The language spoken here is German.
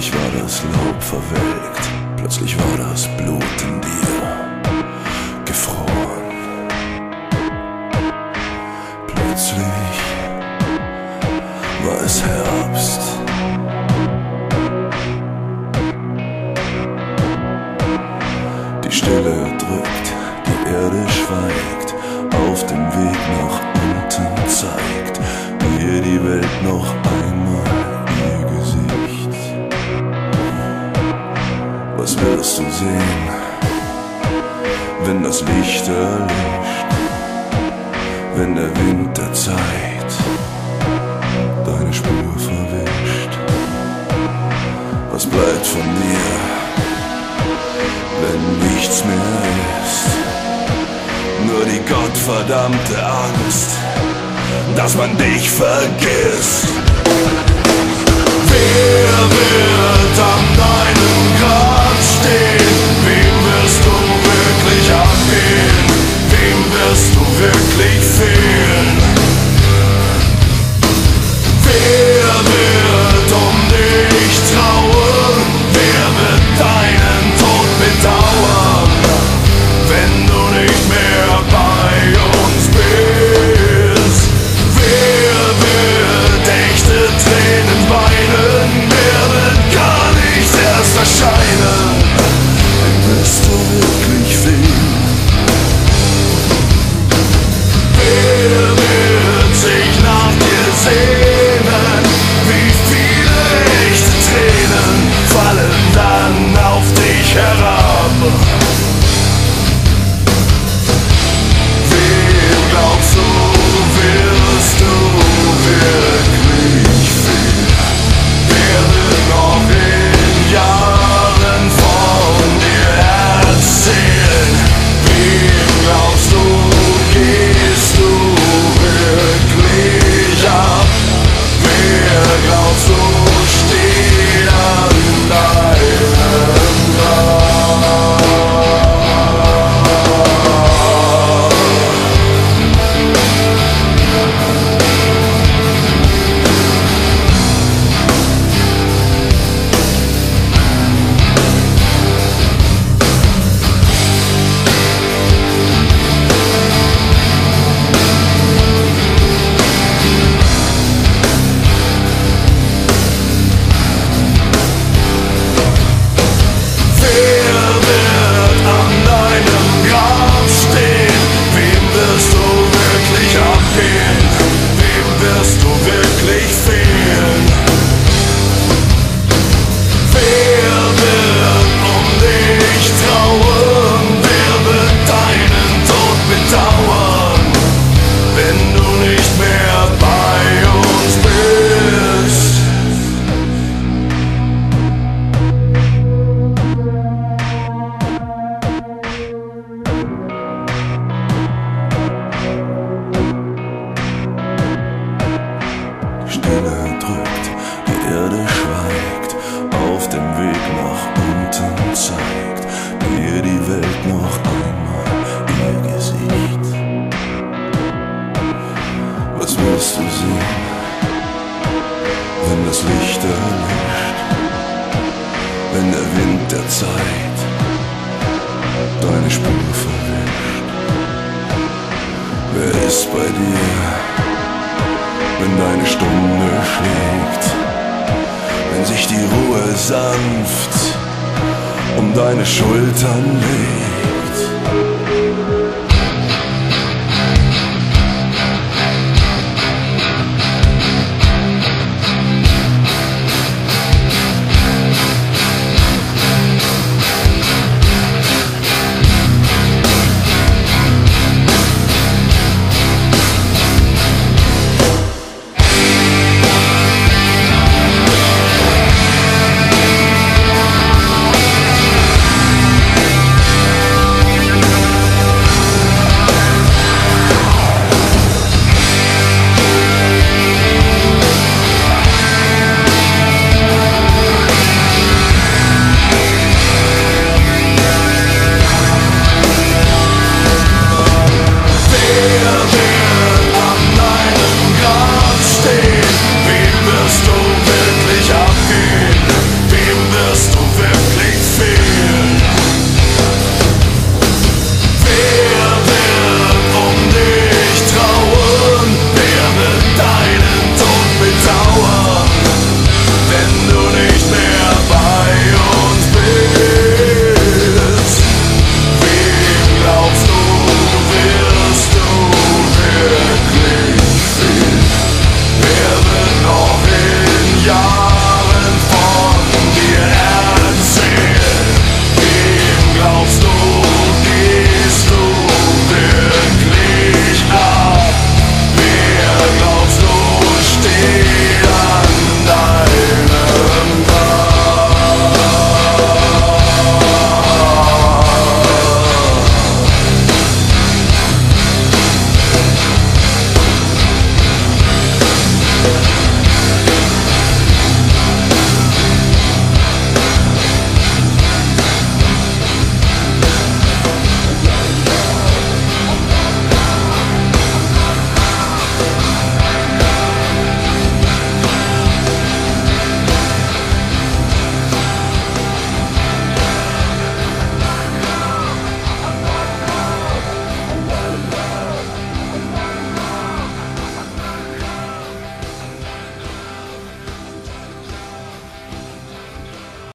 Plötzlich war das Laub verwelkt, plötzlich war das Blut in dir gefroren. Plötzlich war es Herbst. Die Stille drückt, die Erde schweigt, auf dem Weg nach unten zeigt dir die Welt noch an. in der Winterzeit deine Spur verwischt. Was bleibt von dir, wenn nichts mehr ist? Nur die gottverdammte Angst, dass man dich vergisst. Wer will Zug der Zeit deine Spur verwischt. Wer ist bei dir, wenn deine Stunde schlägt? Wenn sich die Ruhe sanft um deine Schultern legt?